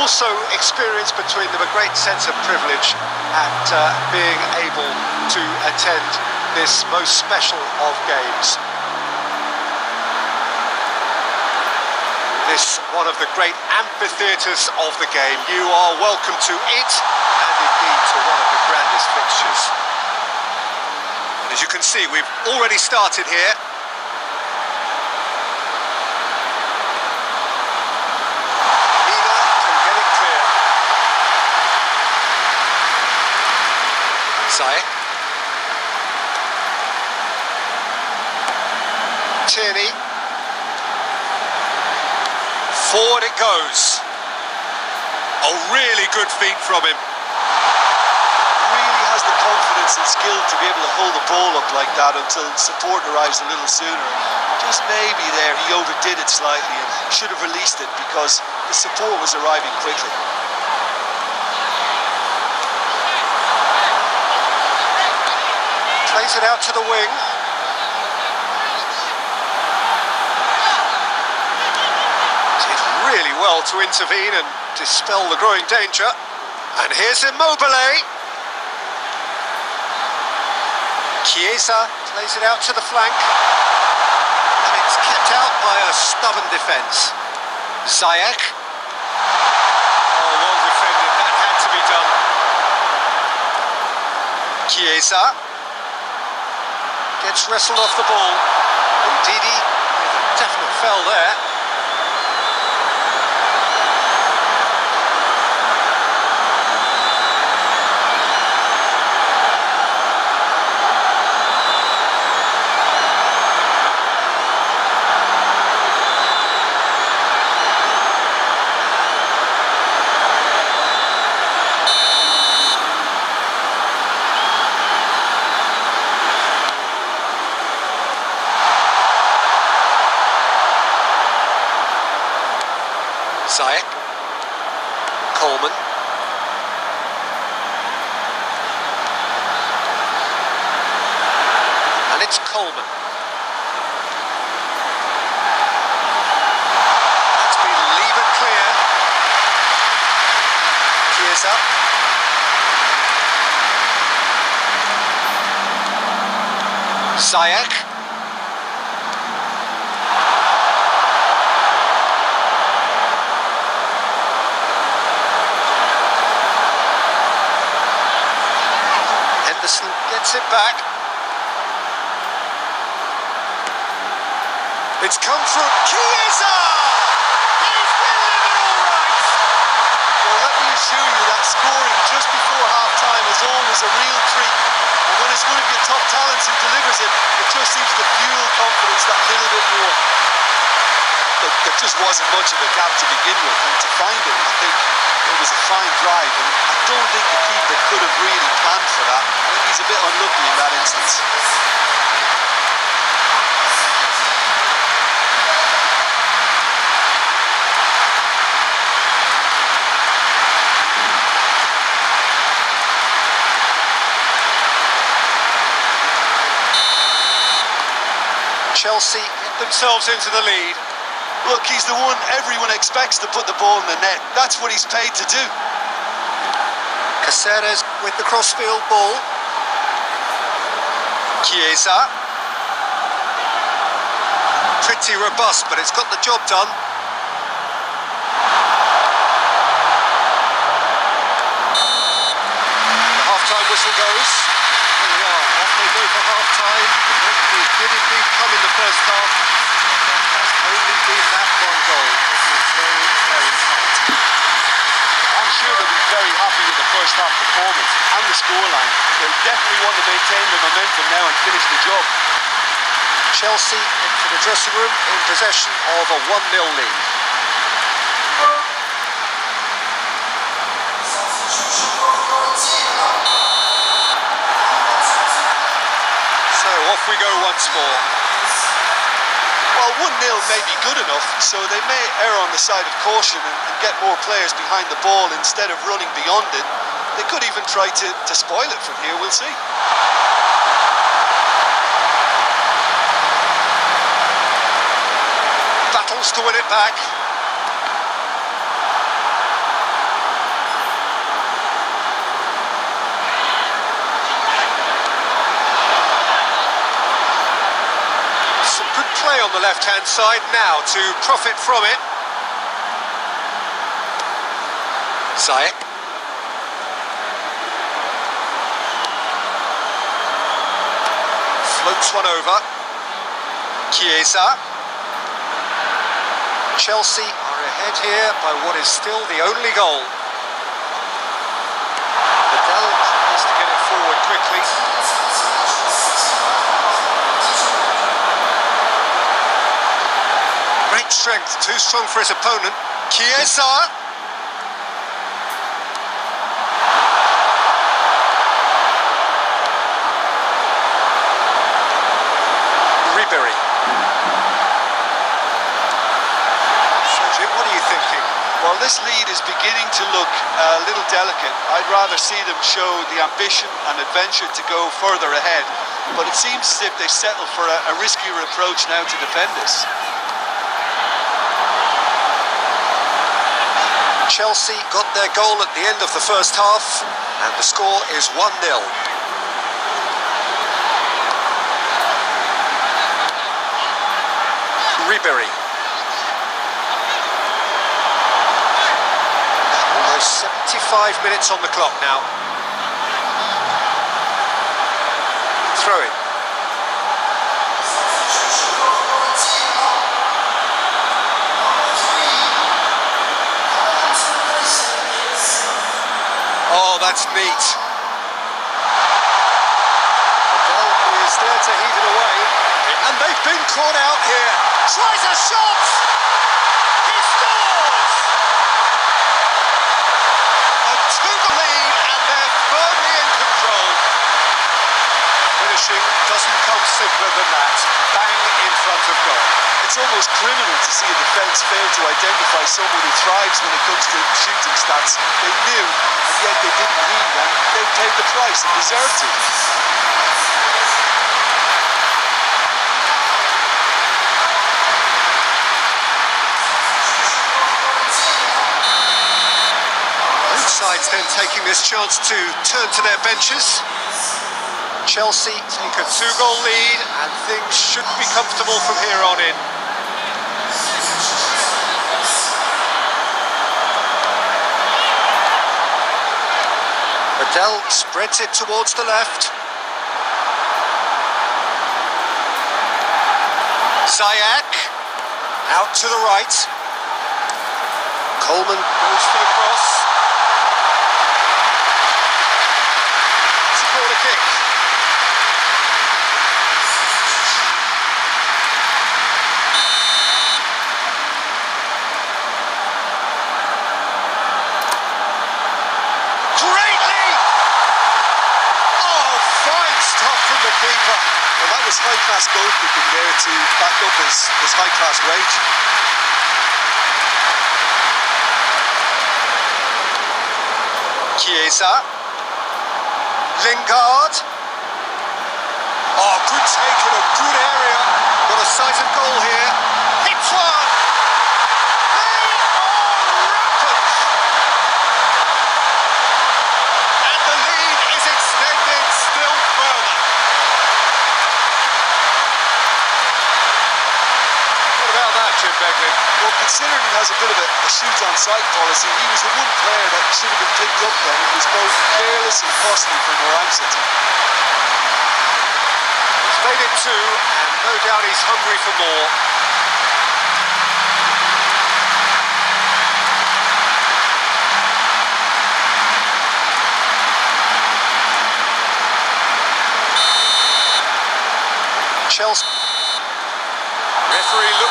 also experience between them a great sense of privilege at uh, being able to attend this most special of games. This one of the great amphitheatres of the game. You are welcome to it and indeed to one of the grandest fixtures. And as you can see, we've already started here. Ziyech. Tierney. Forward it goes. A really good feet from him. Really has the confidence and skill to be able to hold the ball up like that until support arrives a little sooner. Just maybe there he overdid it slightly and should have released it because the support was arriving quickly. Plays it out to the wing. Did really well to intervene and dispel the growing danger. And here's Immobile. Chiesa plays it out to the flank. And it's kept out by a stubborn defence. Ziyech. Oh, well defended. That had to be done. Chiesa. Wrestled off the ball. Ndidi with a definite fell there. Ziyech. Coleman. And it's Coleman. That's been levered clear. Chiesa. Ziyech. Henderson gets it back. It's come from Chiesa! He's delivered all right! Well, let me assure you that scoring just before half-time is always a real treat. And when it's one of your top talents who delivers it, it just seems to fuel confidence that little bit more. Look, there just wasn't much of a gap to begin with, and to find it, I think it was a fine drive, and I don't think the keeper could have really planned for that. I think he's a bit unlucky in that instance. Chelsea get themselves into the lead. Look, he's the one everyone expects to put the ball in the net. That's what he's paid to do. Caceres with the crossfield ball. Chiesa. Pretty robust, but it's got the job done. The half-time whistle goes. Here we are, they go for half-time. It did indeed come in the first half. There has only been that one goal. It was very, very tight. I'm sure they'll be very happy with the first half performance and the scoreline. They definitely want to maintain the momentum now and finish the job. Chelsea into the dressing room in possession of a 1-0 lead. So off we go once more. Well, 1 0 may be good enough, so they may err on the side of caution and, and, get more players behind the ball instead of running beyond it. They could even try to, to spoil it from here, we'll see. Battles to win it back. Some good play on the left-hand side now to profit from it. Ziyech. Floats one over. Chiesa. Chelsea are ahead here by what is still the only goal. Adel tries to get it forward quickly. Great strength, too strong for his opponent. Chiesa. Ribery. So, Jim, what are you thinking? Well, this lead is beginning to look a little delicate. I'd rather see them show the ambition and adventure to go further ahead. But it seems as if they settle for a, a riskier approach now to defend this. Chelsea got their goal at the end of the first half, and the score is 1 0. Ribery. Almost 75 minutes on the clock now. Throw it. Oh, that's neat. Adel is there to heave it away. And they've been caught out here. Tries a shot! He scores! A two lead and they're firmly in control. Finishing doesn't come simpler than that. Bang in front of goal. It's almost criminal to see a defence fail to identify someone who thrives when it comes to shooting stats. They knew, and yet they didn't heed, and they paid the price and deserved it. Both sides then taking this chance to turn to their benches. Chelsea take a two-goal lead and things should be comfortable from here on in. Adel spreads it towards the left. Ziyech out to the right. Coleman goes for the cross. It's a corner kick. Great lead! Oh, fine stop from the keeper. Well, that was high-class goalkeeping there to back up his, his high-class rage. Chiesa. Lingard. Oh, good take in a good. Got a sight of goal here. Hits one. They are rampant. And the lead is extended still further. What about that, Jim Beglin? Well, considering he has a bit of a, a shoot-on-sight policy, he was the one player that should have been picked up then. It was both careless and costly for Moran City. He's made it two, and no doubt he's hungry for more. Chelsea.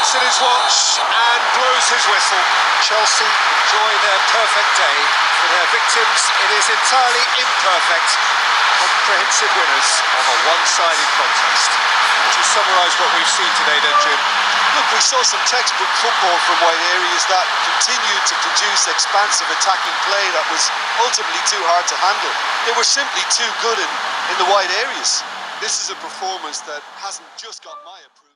Looks at his watch and blows his whistle. Chelsea enjoy their perfect day. For their victims, it is entirely imperfect. Comprehensive winners of a one-sided contest. You summarise what we've seen today then, Jim? Look, we saw some textbook football from wide areas that continued to produce expansive attacking play that was ultimately too hard to handle. They were simply too good in, in the wide areas. This is a performance that hasn't just got my approval.